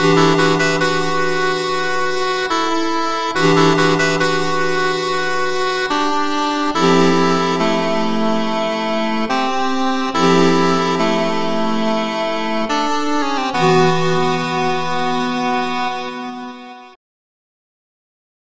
Música